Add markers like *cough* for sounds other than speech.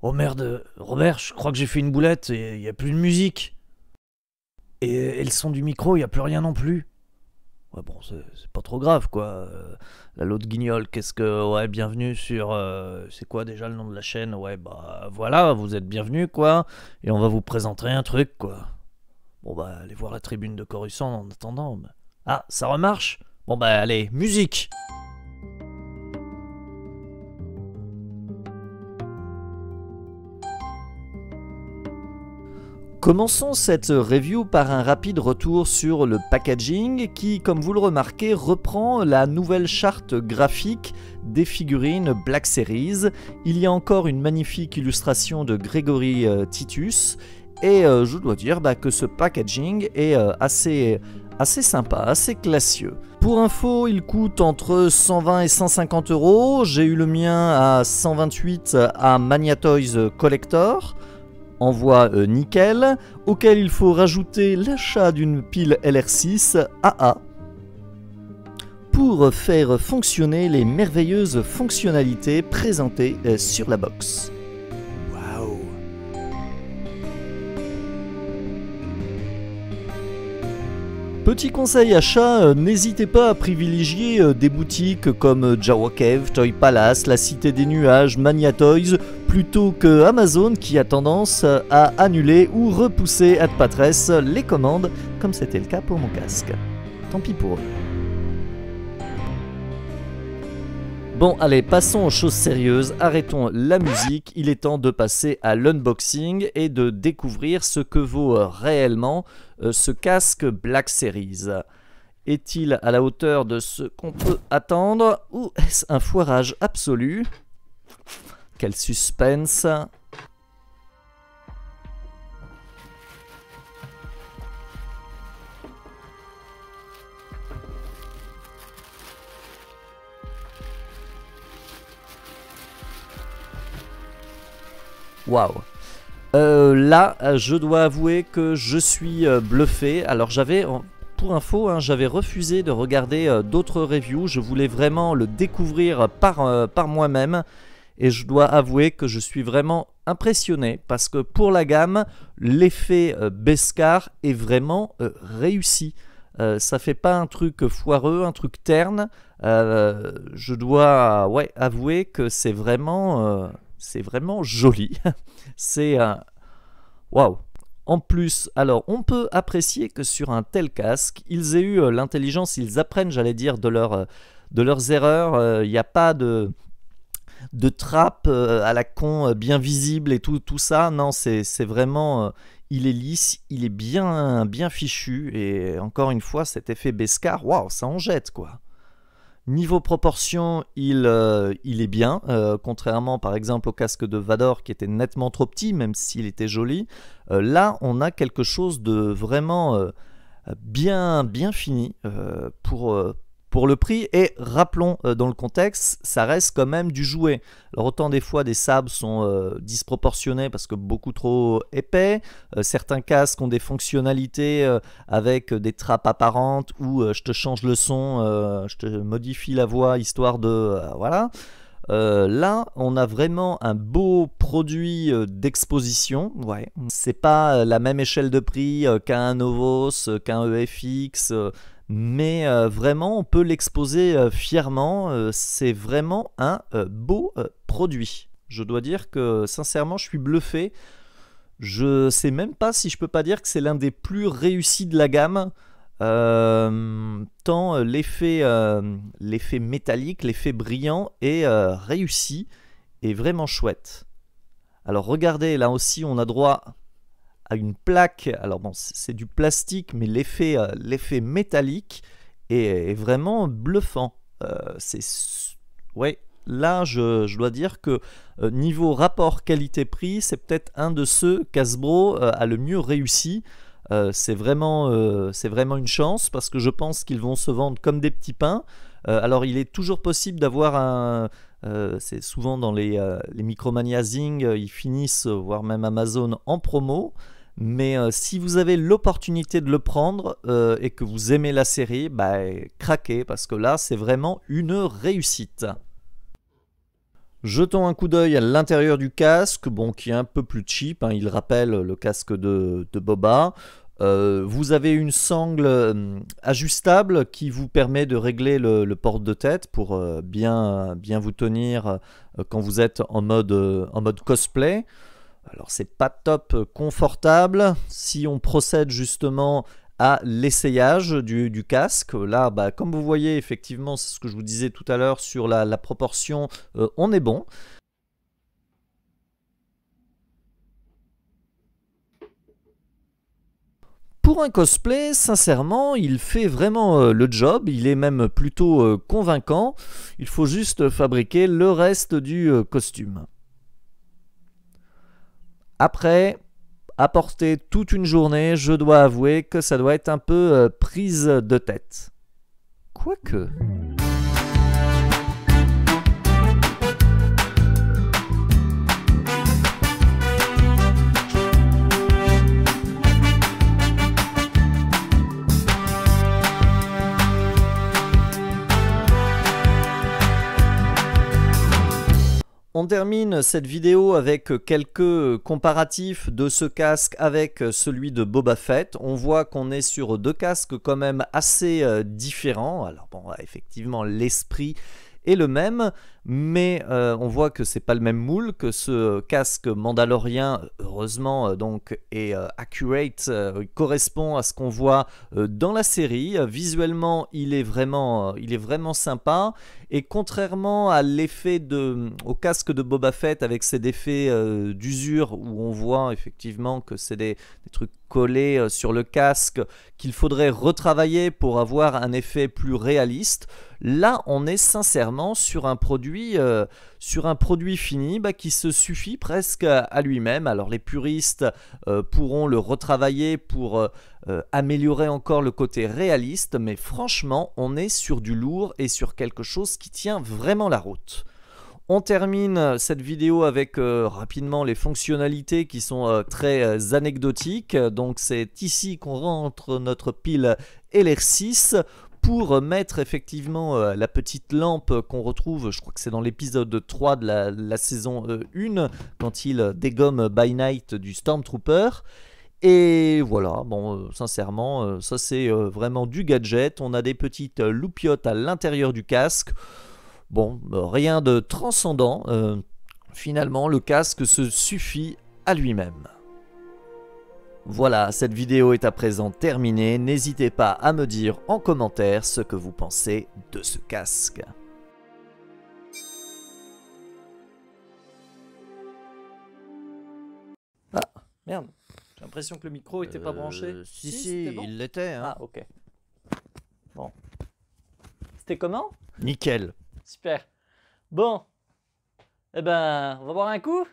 Oh merde, Robert, je crois que j'ai fait une boulette et il y a plus de musique. Et, le son du micro, il y a plus rien non plus. Ouais, bon, c'est pas trop grave, quoi. Euh, la l'autre guignol, qu'est-ce que. Ouais, bienvenue sur. euh, c'est quoi déjà le nom de la chaîne? Ouais, bah voilà, vous êtes bienvenue, quoi. Et on va vous présenter un truc, quoi. Bon, bah, allez voir la tribune de Coruscant en attendant. Ah, ça remarche? Bon, bah, allez, musique Commençons cette review par un rapide retour sur le packaging qui, comme vous le remarquez, reprend la nouvelle charte graphique des figurines Black Series. Il y a encore une magnifique illustration de Gregory euh, Titus et euh, je dois dire bah, que ce packaging est euh, assez, assez sympa, assez classieux. Pour info, il coûte entre 120 et 150 euros. J'ai eu le mien à 128 à Magnatoys Collector envoi euh, nickel, auquel il faut rajouter l'achat d'une pile LR6 AA pour faire fonctionner les merveilleuses fonctionnalités présentées euh, sur la box. Petit conseil achat, euh, n'hésitez pas à privilégier euh, des boutiques comme euh, Jawa Cave, Toy Palace, la Cité des Nuages, Mania Toys, plutôt que Amazon qui a tendance à annuler ou repousser ad patresse les commandes, comme c'était le cas pour mon casque. Tant pis pour eux. Bon, allez, passons aux choses sérieuses, arrêtons la musique, il est temps de passer à l'unboxing et de découvrir ce que vaut euh, réellement euh, ce casque Black Series. Est-il à la hauteur de ce qu'on peut attendre ou est-ce un foirage absolu? Quel suspense Waouh Euh, Là, euh, je dois avouer que je suis euh, bluffé. Alors j'avais... Pour info, hein, j'avais refusé de regarder d'autres reviews. Je voulais vraiment le découvrir par, moi-même. Et je dois avouer que je suis vraiment impressionné parce que pour la gamme, l'effet Beskar est vraiment réussi. Euh, ça fait pas un truc foireux, un truc terne. Je dois avouer que c'est vraiment, c'est vraiment joli. *laughs* c'est un waouh. En plus, alors on peut apprécier que sur un tel casque, ils aient eu euh, l'intelligence, ils apprennent, j'allais dire, de, leur, euh, de leurs erreurs. Il n'y a pas de, de trappe euh, à la con euh, bien visible et tout, tout ça. Non, c'est vraiment. euh, il est lisse, il est bien, bien fichu. Et encore une fois, cet effet Beskar, waouh, ça en jette quoi. Niveau proportion, il, euh, est bien, euh, contrairement par exemple au casque de Vador qui était nettement trop petit, même s'il était joli. Euh, là, on a quelque chose de vraiment bien, bien fini pour, pour le prix. Et rappelons euh, dans le contexte, ça reste quand même du jouet. Alors autant des fois des sabres sont euh, disproportionnés parce que beaucoup trop épais. Euh, certains casques ont des fonctionnalités avec des trappes apparentes où je te change le son, je te modifie la voix histoire de voilà. Euh, là, on a vraiment un beau produit euh, d'exposition. Ouais, c'est pas euh, la même échelle de prix qu'un Novos, qu'un EFX, mais euh, vraiment, on peut l'exposer euh, fièrement. euh, c'est vraiment un beau produit. Je dois dire que sincèrement, je suis bluffé. Je sais même pas si je peux pas dire que c'est l'un des plus réussis de la gamme. Tant l'effet l'effet métallique, l'effet brillant est réussi et vraiment chouette. Alors regardez, là aussi on a droit à une plaque. Alors bon, c'est du plastique, mais l'effet euh, l'effet métallique est, vraiment bluffant. Euh, c'est ouais. Là, je, je dois dire que euh, niveau rapport qualité-prix, c'est peut-être un de ceux qu'Asbro a le mieux réussi. C'est vraiment, vraiment une chance parce que je pense qu'ils vont se vendre comme des petits pains. Alors, il est toujours possible d'avoir un. c'est souvent dans les, les Micromania Zing, euh, ils finissent, voire même Amazon, en promo. Mais euh, si vous avez l'opportunité de le prendre euh, et que vous aimez la série, bah, craquez parce que là, c'est vraiment une réussite. Jetons un coup d'œil à l'intérieur du casque, bon, qui est un peu plus cheap, hein, il rappelle le casque de, Boba. Euh, vous avez une sangle ajustable qui vous permet de régler le, porte de tête pour bien, bien vous tenir quand vous êtes en mode, en mode cosplay. Alors c'est pas top confortable. Si on procède justement à l'essayage du, casque. Là, bah, comme vous voyez, effectivement, c'est ce que je vous disais tout à l'heure sur la, proportion, euh, on est bon. Pour un cosplay, sincèrement, il fait vraiment euh, le job, il est même plutôt euh, convaincant. Il faut juste fabriquer le reste du costume. Après, à porter toute une journée, je dois avouer que ça doit être un peu euh, prise de tête. Quoique... On termine cette vidéo avec quelques comparatifs de ce casque avec celui de Boba Fett. On voit qu'on est sur deux casques quand même assez euh, différents. Alors bon, effectivement, l'esprit est le même, mais euh, on voit que c'est pas le même moule, que ce casque mandalorien, heureusement, euh, donc est euh, accurate, correspond à ce qu'on voit dans la série. Visuellement, il est vraiment, il est vraiment sympa. Et contrairement à l'effet de, au casque de Boba Fett avec ses effets d'usure où on voit effectivement que c'est des, des, trucs collés sur le casque qu'il faudrait retravailler pour avoir un effet plus réaliste. Là, on est sincèrement sur un produit, euh, fini bah, qui se suffit presque à lui-même. Alors les puristes euh, pourront le retravailler pour euh, améliorer encore le côté réaliste, mais franchement, on est sur du lourd et sur quelque chose qui tient vraiment la route. On termine cette vidéo avec rapidement les fonctionnalités qui sont très anecdotiques. Donc c'est ici qu'on rentre notre pile LR6 pour mettre effectivement euh, la petite lampe qu'on retrouve, je crois que c'est dans l'épisode 3 de la, saison 1, euh, quand il dégomme By Night du Stormtrooper. Et voilà, bon, euh, sincèrement, ça c'est vraiment du gadget. On a des petites loupiottes à l'intérieur du casque. Bon, rien de transcendant. finalement, le casque se suffit à lui-même. Voilà, cette vidéo est à présent terminée. N'hésitez pas à me dire en commentaire ce que vous pensez de ce casque. Ah, merde. J'ai l'impression que le micro était pas branché. Euh, si, si, il l'était. Hein. Ah, ok. Bon. C'était comment? Nickel. Super. Bon. Eh ben, on va boire un coup?